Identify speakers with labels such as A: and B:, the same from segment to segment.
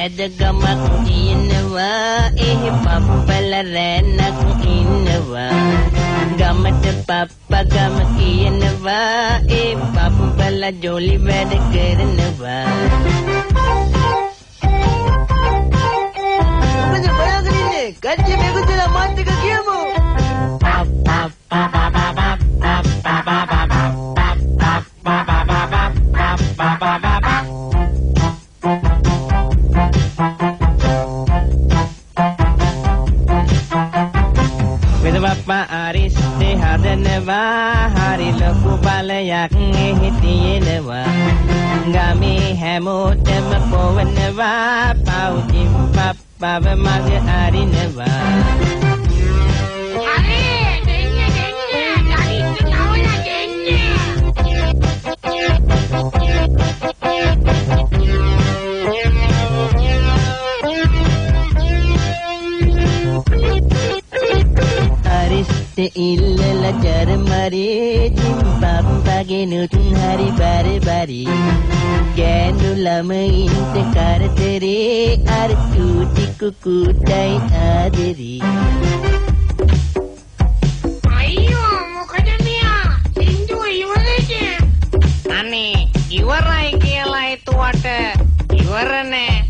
A: මැදගමක් තියෙනවා. එහි පප්පල රැනක් ඉන්නවා. ගමට පප්ප ගම කියනවා. ඒ පප්පල ජොලි වැඩ කරනවා. වෙදවප්පා අරිස්තේ හදනවා හරි ලොකු බලයක් එහි තියෙනවා. ගමේ හැමෝටම පොවනවා පවුතින් පප්පව මග අරිනවා. ඉල්ලලා ජර්මරේ ජිම්බාබ්බගේ නුතුන් හරි බරි බරි. ගෑනු ළමයින්ට කරදරේ අර චූටි කුකුටයි ආදරේ.
B: අයියෝ මොකද මෙයා? සින්දුව ඉවරද?
C: අනේ ඉවරයි කියලා හිතුවට ඉවර නෑ.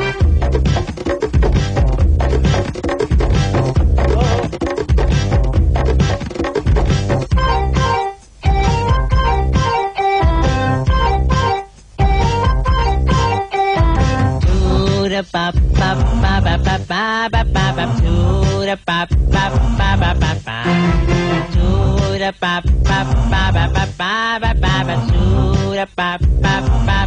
A: the bop ba ba ba ba ba ba. bop bop to the ba ba ba ba ba ba. to the bop bop ba ba ba ba ba ba. to the bop bop bop